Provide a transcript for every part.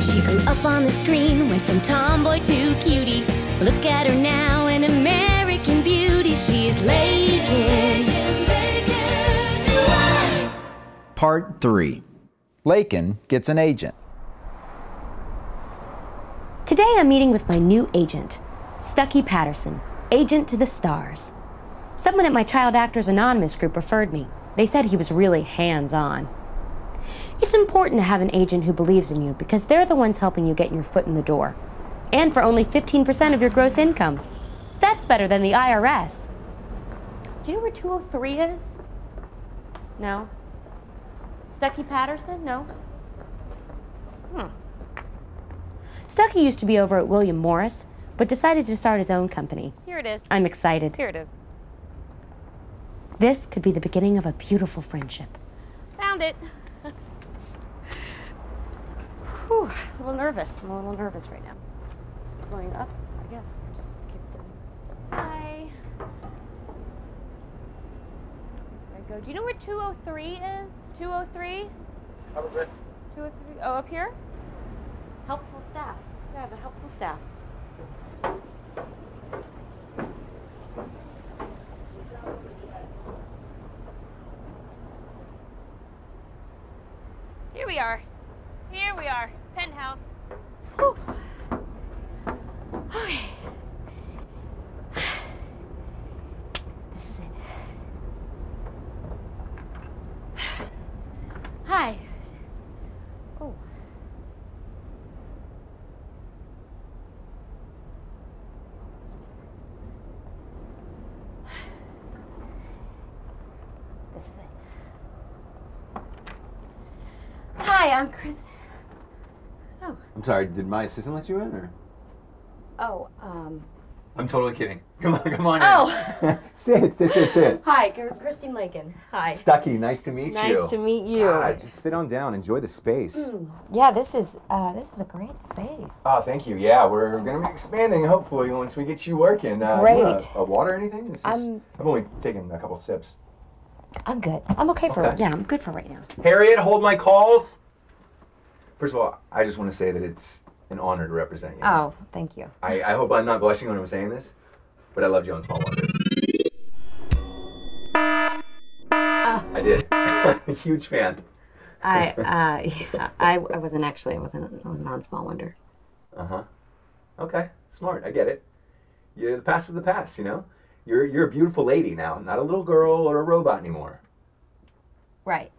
She grew up on the screen, went from tomboy to cutie. Look at her now, an American beauty. She's Lakin. Part 3 Lakin gets an agent. Today I'm meeting with my new agent, Stucky Patterson, agent to the stars. Someone at my Child Actors Anonymous group referred me. They said he was really hands on. It's important to have an agent who believes in you because they're the ones helping you get your foot in the door. And for only 15% of your gross income. That's better than the IRS. Do you know where 203 is? No. Stucky Patterson? No. Hmm. Stucky used to be over at William Morris, but decided to start his own company. Here it is. I'm excited. Here it is. This could be the beginning of a beautiful friendship. Found it. Whew, a little nervous. I'm a little nervous right now. Just going up, I guess. Just keep going. Hi. There we go. Do you know where 203 is? 203? 203? Oh, up here? Helpful staff. Yeah, I have a helpful staff. Here we are. Here we are. Penthouse. Whew. Okay. This is it. Hi. Oh. This is it. Hi, I'm Chris. Oh. I'm sorry, did my assistant let you in or? Oh, um. I'm totally kidding. Come on, come on Oh. in. sit, sit, sit, sit. Hi, Christine Lakin. Hi. Stucky, nice to meet you. Nice to meet you. God, just sit on down, enjoy the space. Yeah, this is uh, this is a great space. Oh, thank you. Yeah, we're gonna be expanding hopefully once we get you working. Uh, you Great. want A, a water or anything? It's just- I'm- I've only taken a couple sips. I'm good. I'm okay for Okay. yeah. I'm good for right now. Harriet, hold my calls. First of all, I just want to say that it's an honor to represent you. Oh, thank you. I, I hope I'm not blushing when I'm saying this, but I loved you on Small Wonder. I did. Huge fan. I uh, yeah, I, I wasn't actually I wasn't I wasn't on Small Wonder. Uh huh. Okay, smart. I get it. Yeah, the past is the past. You know, you're you're a beautiful lady now, not a little girl or a robot anymore. Right.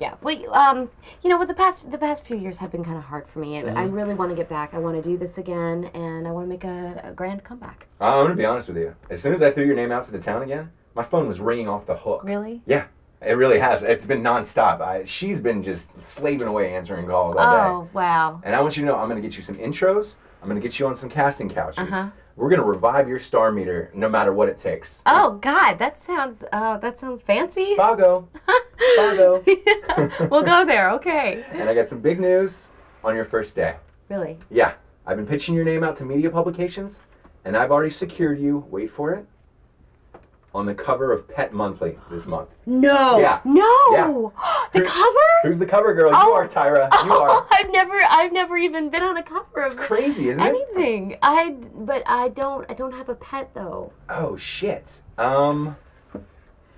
Yeah. Well, um, you know, with the past the past few years have been kind of hard for me. I I really want to get back. I want to do this again, and I want to make a, a grand comeback. Uh, I'm gonna be honest with you. As soon as I threw your name out to the town again, my phone was ringing off the hook. Really? Yeah, it really has. It's been nonstop. I, she's been just slaving away answering calls all Oh day. Oh wow. And I want you to know, I'm gonna get you some intros. I'm gonna get you on some casting couches. Uh-huh. We're gonna revive your star meter, no matter what it takes. Oh God, that sounds uh, that sounds fancy. Spago, Spago. we'll go there. Okay. and I got some big news on your first day. Really? Yeah, I've been pitching your name out to media publications, and I've already secured you. Wait for it. On the cover of Pet Monthly this month. No. Yeah. No. the Who- cover? Who's the cover girl? You Oh. are Tyra. You are. I've never I've never even been on a cover It's of crazy, isn't it? anything. I but I don't I don't have a pet though. Oh shit. Um.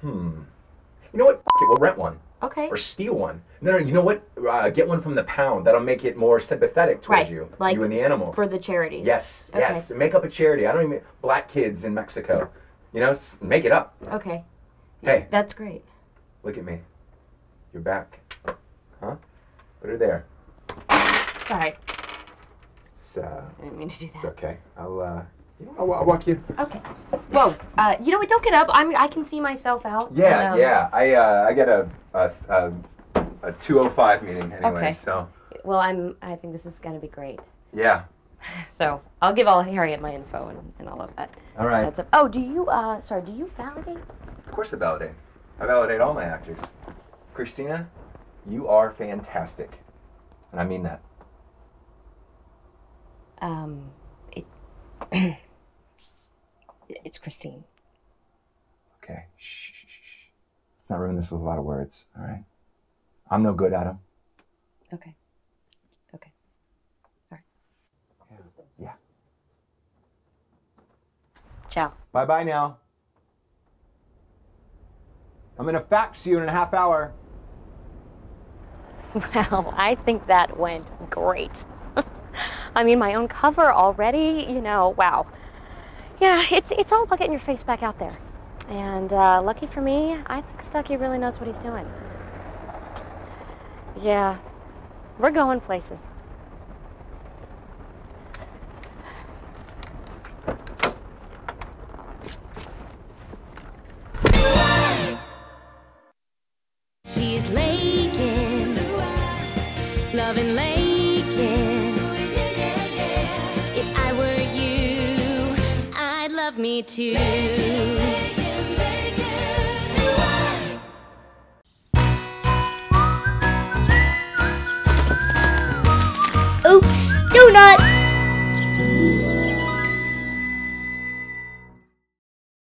Hmm. You know what? F- it. We'll rent one Okay. or steal one. No, no. You know what? Uh, get one from the pound. That'll make it more sympathetic towards Right, you. like you and the animals. For the charities. yes, Okay. yes. Make up a charity. I don't even black kids in Mexico. You know, make it up. Okay. Hey, That's great. look at me. You're back. Huh? Put her there. Sorry. It's uh, I didn't mean to do that. it's okay. I'll uh, you know, I'll, I'll walk you. Okay. Whoa. Uh, you know what? Don't get up. I'm. I can see myself out. Yeah, Um, yeah. I uh, I got a a a, a 205 meeting anyway. Okay. So Well, I'm. I think this is gonna be great. yeah. So I'll give all Harriet my info and, and all of that. All right. That's up. Oh, do you? Uh, sorry. Do you validate? Of course I validate. I validate all my actors. Christina, you are fantastic. And I mean that. Um, it. it's, it's Christine. Okay. Shh, shh, shh. Let's not ruin this with a lot of words, all right? I'm no good at them. Okay. Ciao. Bye bye now. I'm gonna fax you in a half hour. Well, I think that went great. I mean, my own cover already, you know, wow. Yeah, it's, it's all about getting your face back out there. And uh, lucky for me, I think Stucky really knows what he's doing. Yeah, we're going places. Loving Lakin. If I were you, I'd love me too.